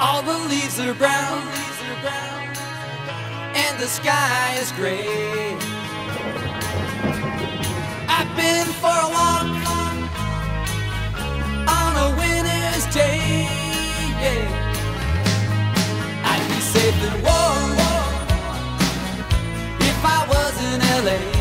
All the leaves are brown, and the sky is gray. I've been for a walk on a winter's day. Yeah. I'd be safe and warm if I was in LA.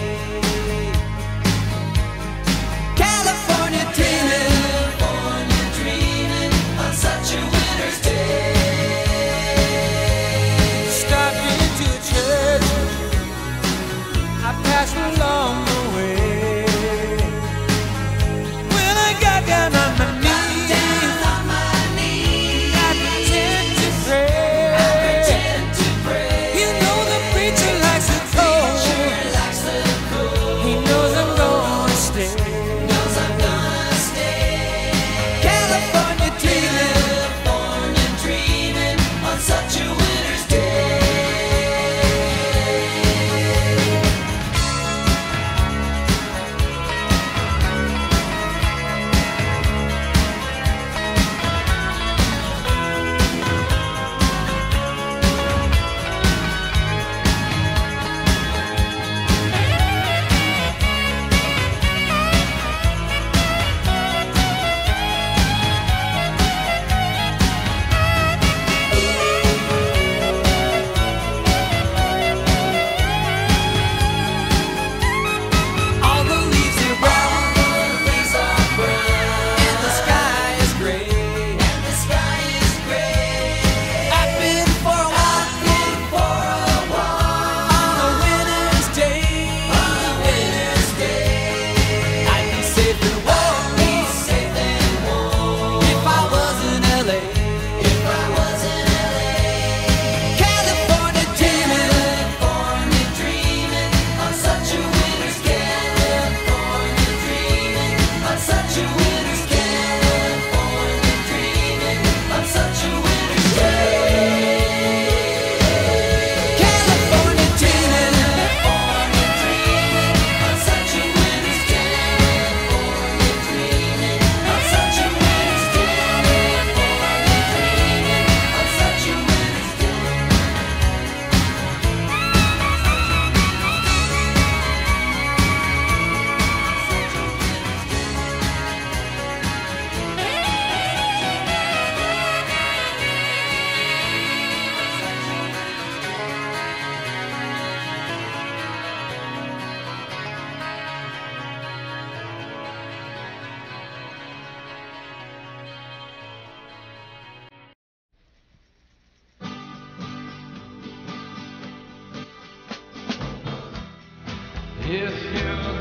If you.